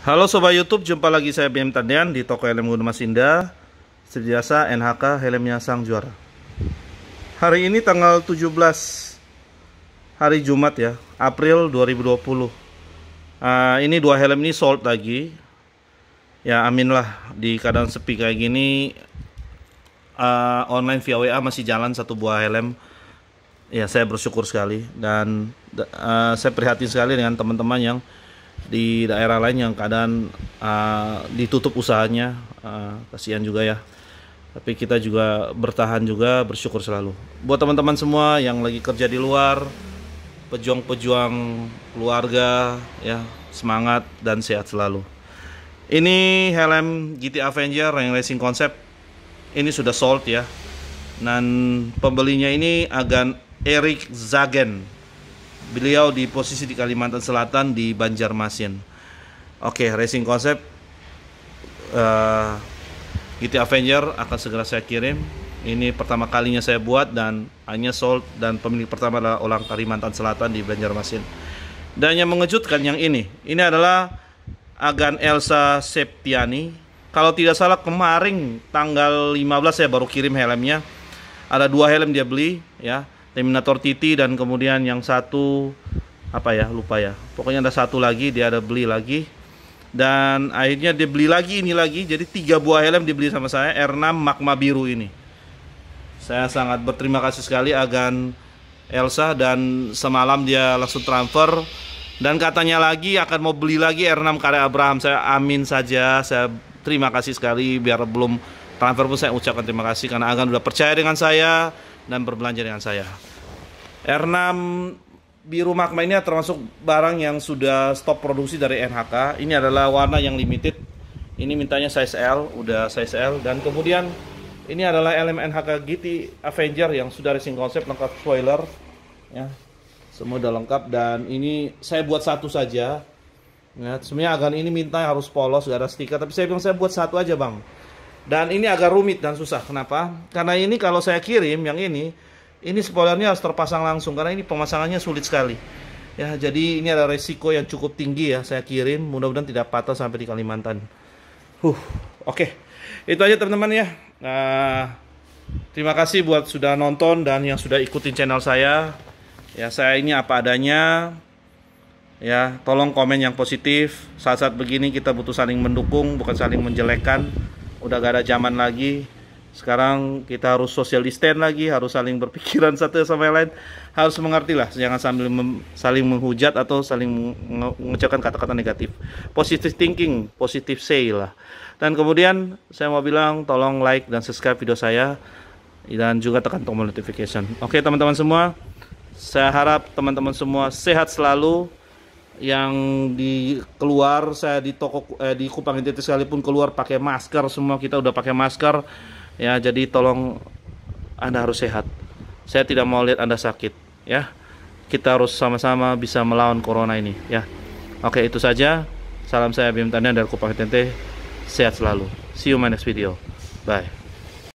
Halo Sobat YouTube, jumpa lagi saya BM Tandian di toko helm Gunung Mas Indah. Sediasa NHK helmnya sang juara. Hari ini tanggal 17 Hari Jumat ya, April 2020 uh, Ini dua helm ini sold lagi. Ya amin lah, di keadaan sepi kayak gini uh, Online via WA masih jalan satu buah helm. Ya saya bersyukur sekali Dan uh, saya prihatin sekali dengan teman-teman yang di daerah lain yang keadaan uh, ditutup usahanya. Uh, kasihan juga ya. Tapi kita juga bertahan juga bersyukur selalu. Buat teman-teman semua yang lagi kerja di luar pejuang-pejuang keluarga ya semangat dan sehat selalu. Ini helm GT Avenger yang racing concept. Ini sudah sold ya. Dan pembelinya ini agan Eric Zagen Beliau di posisi di Kalimantan Selatan di Banjarmasin. Oke, racing konsep uh, eh, GT Avenger akan segera saya kirim. Ini pertama kalinya saya buat dan hanya sold dan pemilik pertama adalah orang Kalimantan Selatan di Banjarmasin. Dan yang mengejutkan yang ini, ini adalah Agan Elsa Septiani. Kalau tidak salah kemarin tanggal 15 saya baru kirim helmnya. Ada dua helm dia beli ya Terminator TT dan kemudian yang satu apa ya lupa ya. Pokoknya ada satu lagi dia ada beli lagi. Dan akhirnya dia beli lagi ini lagi. Jadi tiga buah helm dibeli sama saya R6 Magma biru ini. Saya sangat berterima kasih sekali agan Elsa dan semalam dia langsung transfer. Dan katanya lagi akan mau beli lagi R6 karya Abraham. Saya amin saja. Saya terima kasih sekali. Biar belum transfer pun saya ucapkan terima kasih. Karena agan udah percaya dengan saya dan berbelanja dengan saya. R6 biru magma ini termasuk barang yang sudah stop produksi dari NHK. Ini adalah warna yang limited. Ini mintanya size L, udah size L dan kemudian ini adalah elemen NHK GT Avenger yang sudah racing konsep lengkap spoiler ya. Semua udah lengkap dan ini saya buat satu saja. Ya, sebenarnya agan ini minta harus polos, gak ada stiker, tapi saya bilang saya buat satu aja, Bang. Dan ini agak rumit dan susah. Kenapa? Karena ini kalau saya kirim yang ini, ini spoilernya harus terpasang langsung karena ini pemasangannya sulit sekali. Ya, jadi ini ada resiko yang cukup tinggi ya saya kirim. Mudah-mudahan tidak patah sampai di Kalimantan. Huh, oke. Okay. Itu aja teman-teman ya. Nah, terima kasih buat sudah nonton dan yang sudah ikutin channel saya. Ya, saya ini apa adanya. Ya, tolong komen yang positif. Saat-saat begini kita butuh saling mendukung, bukan saling menjelekkan udah gak ada zaman lagi. Sekarang kita harus social distance lagi harus saling berpikiran satu sama yang lain. Harus mengerti lah jangan sambil saling menghujat atau saling mengucapkan kata-kata negatif. Positive thinking positive say lah. Dan kemudian saya mau bilang tolong like dan subscribe video saya. Dan juga tekan tombol notification. Oke teman-teman semua. Saya harap teman-teman semua sehat selalu yang di keluar saya di toko eh, di Kupang NTT sekalipun keluar pakai masker semua kita udah pakai masker. Ya jadi tolong Anda harus sehat. Saya tidak mau lihat Anda sakit ya. Kita harus sama-sama bisa melawan corona ini ya. Oke itu saja. Salam saya Bim Tandian dari Kupang NTT sehat selalu. See you my next video. Bye